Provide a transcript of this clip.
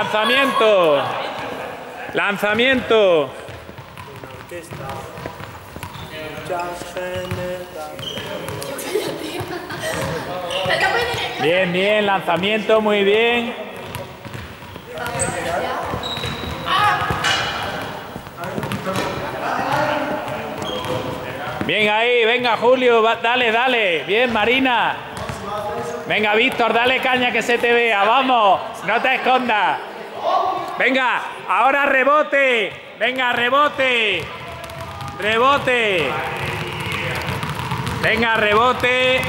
Lanzamiento. Lanzamiento. Bien, bien, lanzamiento, muy bien. Bien ahí, venga Julio, dale, dale. Bien, Marina. Venga, Víctor, dale caña que se te vea. Vamos, no te escondas. Venga, ahora rebote. Venga, rebote. Rebote. Venga, rebote.